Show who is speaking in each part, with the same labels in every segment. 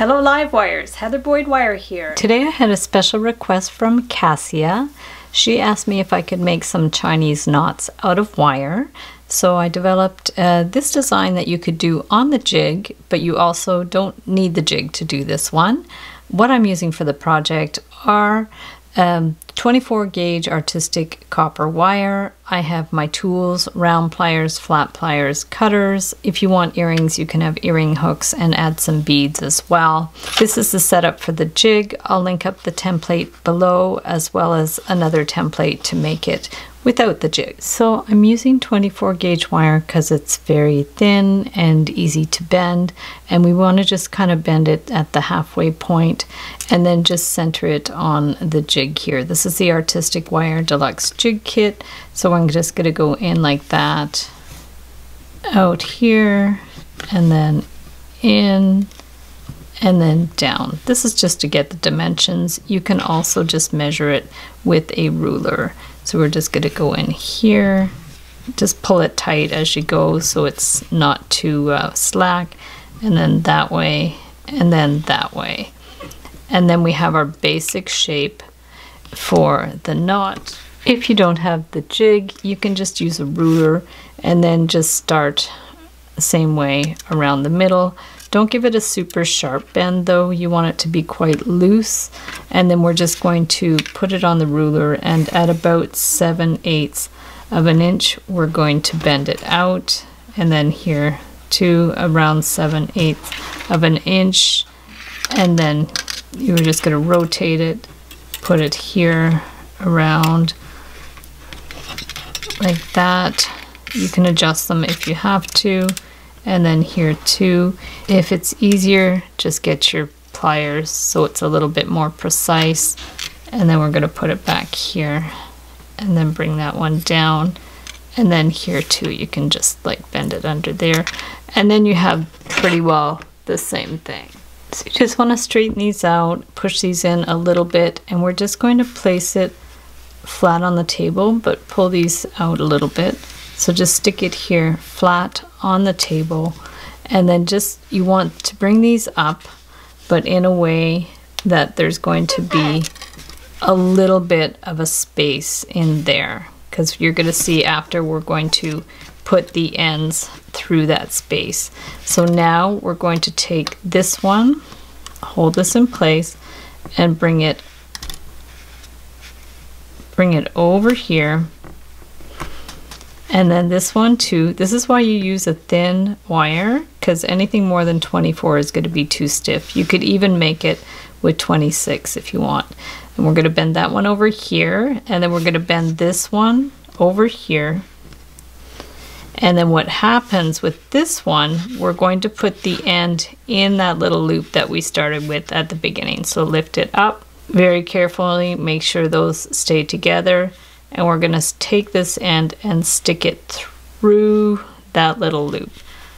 Speaker 1: Hello Live Wires, Heather Boyd Wire here.
Speaker 2: Today I had a special request from Cassia. She asked me if I could make some Chinese knots out of wire. So I developed uh, this design that you could do on the jig, but you also don't need the jig to do this one. What I'm using for the project are um, 24 gauge artistic copper wire. I have my tools, round pliers, flat pliers, cutters. If you want earrings, you can have earring hooks and add some beads as well. This is the setup for the jig. I'll link up the template below as well as another template to make it without the jig. So I'm using 24 gauge wire because it's very thin and easy to bend and we want to just kind of bend it at the halfway point and then just center it on the jig here. This is the Artistic Wire Deluxe Jig Kit so I'm just going to go in like that out here and then in and then down. This is just to get the dimensions. You can also just measure it with a ruler. So we're just going to go in here, just pull it tight as you go so it's not too uh, slack, and then that way, and then that way. And then we have our basic shape for the knot. If you don't have the jig, you can just use a ruler and then just start the same way around the middle. Don't give it a super sharp bend though, you want it to be quite loose. And then we're just going to put it on the ruler and at about 7 eighths of an inch, we're going to bend it out. And then here to around 7 eighths of an inch. And then you're just going to rotate it, put it here around like that. You can adjust them if you have to and then here too. If it's easier just get your pliers so it's a little bit more precise and then we're going to put it back here and then bring that one down. And then here too you can just like bend it under there. And then you have pretty well the same thing so you just want to straighten these out push these in a little bit and we're just going to place it flat on the table but pull these out a little bit. So just stick it here flat on the table. And then just you want to bring these up but in a way that there's going to be a little bit of a space in there because you're going to see after we're going to put the ends through that space. So now we're going to take this one, hold this in place and bring it bring it over here and then this one too, this is why you use a thin wire because anything more than 24 is going to be too stiff. You could even make it with 26 if you want. And we're going to bend that one over here and then we're going to bend this one over here. And then what happens with this one, we're going to put the end in that little loop that we started with at the beginning. So lift it up very carefully, make sure those stay together and we're going to take this end and stick it through that little loop.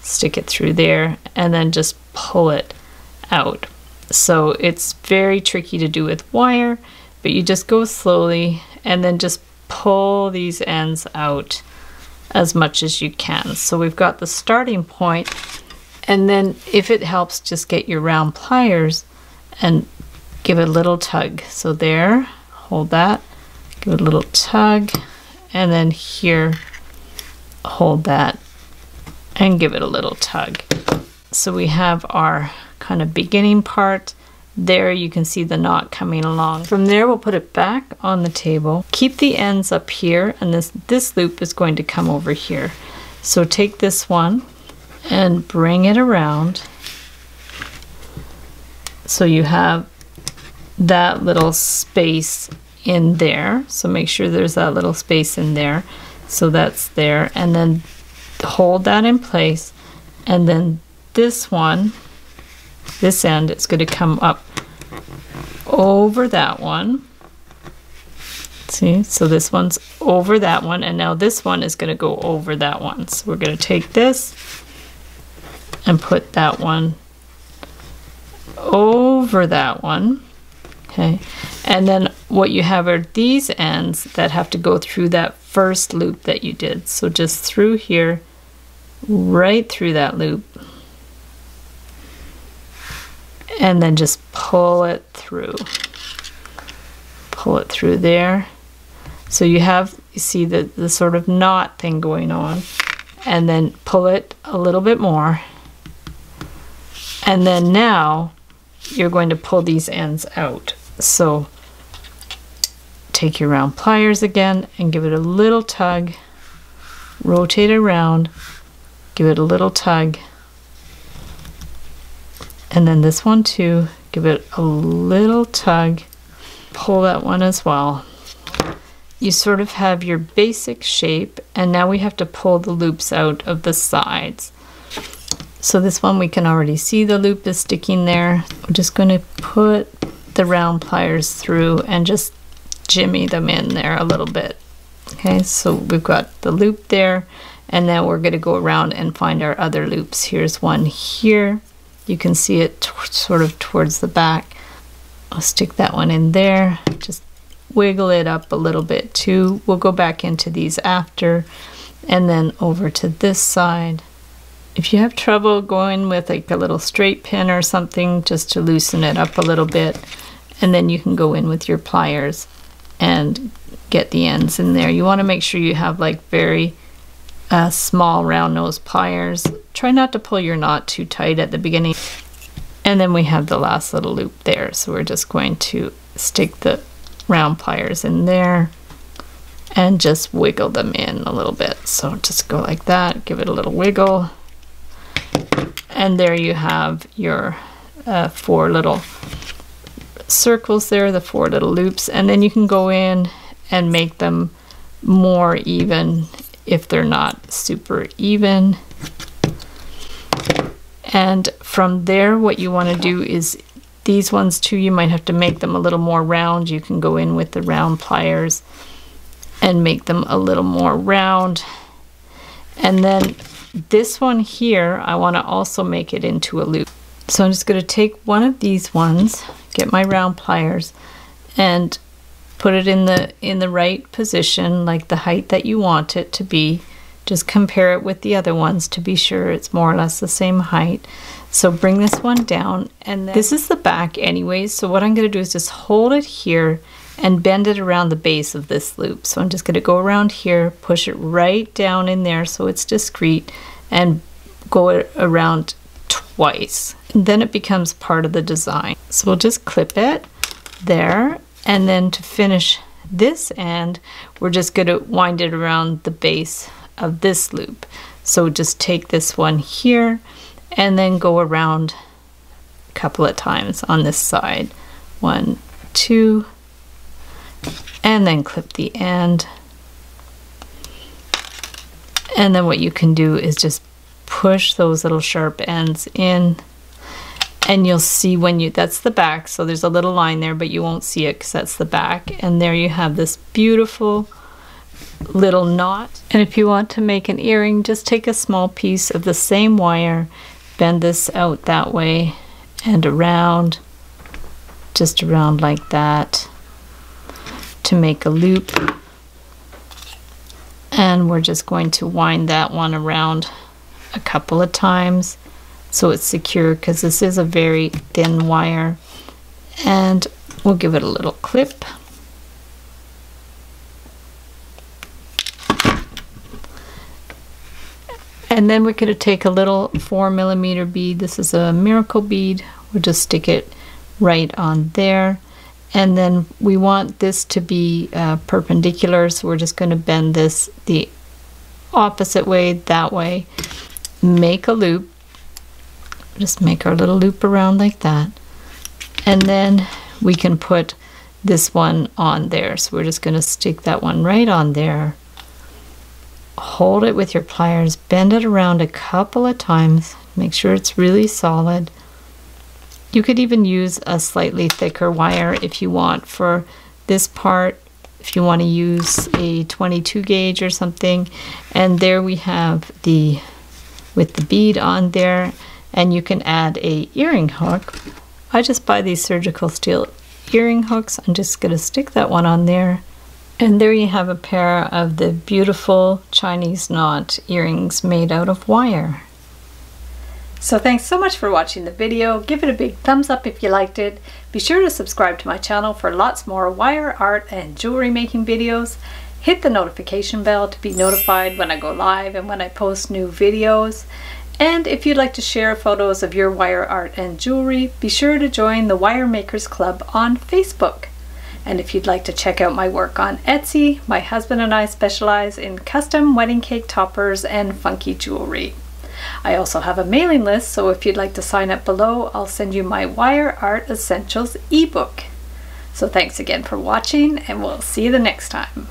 Speaker 2: Stick it through there and then just pull it out. So it's very tricky to do with wire, but you just go slowly and then just pull these ends out as much as you can. So we've got the starting point and then if it helps just get your round pliers and give it a little tug. So there, hold that give it a little tug and then here hold that and give it a little tug so we have our kind of beginning part there you can see the knot coming along from there we'll put it back on the table keep the ends up here and this this loop is going to come over here so take this one and bring it around so you have that little space in there. So make sure there's that little space in there. So that's there. And then hold that in place. And then this one, this end, it's going to come up over that one. See, so this one's over that one, and now this one is going to go over that one. So we're going to take this and put that one over that one. Okay, and then what you have are these ends that have to go through that first loop that you did. So just through here, right through that loop. And then just pull it through. Pull it through there. So you have, you see the, the sort of knot thing going on and then pull it a little bit more. And then now you're going to pull these ends out. So take your round pliers again and give it a little tug. Rotate around, give it a little tug. And then this one too, give it a little tug. Pull that one as well. You sort of have your basic shape and now we have to pull the loops out of the sides. So this one we can already see the loop is sticking there. We're just going to put the round pliers through and just jimmy them in there a little bit. Okay, so we've got the loop there and then we're going to go around and find our other loops. Here's one here. You can see it sort of towards the back. I'll stick that one in there. Just wiggle it up a little bit too. We'll go back into these after and then over to this side. If you have trouble going with like a little straight pin or something just to loosen it up a little bit and then you can go in with your pliers and get the ends in there. You want to make sure you have like very uh, small round nose pliers. Try not to pull your knot too tight at the beginning. And then we have the last little loop there. So we're just going to stick the round pliers in there and just wiggle them in a little bit. So just go like that, give it a little wiggle. And there you have your uh, four little circles there, the four little loops, and then you can go in and make them more even if they're not super even. And from there, what you want to do is these ones too, you might have to make them a little more round. You can go in with the round pliers and make them a little more round. And then this one here, I want to also make it into a loop. So I'm just going to take one of these ones, get my round pliers, and put it in the in the right position, like the height that you want it to be. Just compare it with the other ones to be sure it's more or less the same height. So bring this one down, and this is the back anyways. So what I'm going to do is just hold it here and bend it around the base of this loop. So I'm just going to go around here, push it right down in there so it's discreet, and go around twice. And then it becomes part of the design. So we'll just clip it there. And then to finish this end, we're just going to wind it around the base of this loop. So just take this one here and then go around a couple of times on this side. One, two, and then clip the end. And then what you can do is just push those little sharp ends in and you'll see when you that's the back so there's a little line there but you won't see it because that's the back. And there you have this beautiful little knot. And if you want to make an earring just take a small piece of the same wire bend this out that way and around just around like that to make a loop. And we're just going to wind that one around a couple of times so it's secure because this is a very thin wire. And we'll give it a little clip. And then we're going to take a little four millimeter bead. This is a miracle bead. We'll just stick it right on there. And then we want this to be uh, perpendicular so we're just going to bend this the opposite way that way. Make a loop just make our little loop around like that. And then we can put this one on there. So we're just going to stick that one right on there. Hold it with your pliers bend it around a couple of times make sure it's really solid. You could even use a slightly thicker wire if you want. For this part if you want to use a 22 gauge or something and there we have the with the bead on there and you can add a earring hook. I just buy these surgical steel earring hooks. I'm just going to stick that one on there. And there you have a pair of the beautiful Chinese knot earrings made out of wire.
Speaker 1: So thanks so much for watching the video. Give it a big thumbs up if you liked it. Be sure to subscribe to my channel for lots more wire art and jewelry making videos. Hit the notification bell to be notified when I go live and when I post new videos. And if you'd like to share photos of your wire art and jewelry, be sure to join the Wire Makers Club on Facebook. And if you'd like to check out my work on Etsy, my husband and I specialize in custom wedding cake toppers and funky jewelry. I also have a mailing list, so if you'd like to sign up below, I'll send you my Wire Art Essentials ebook. So thanks again for watching, and we'll see you the next time.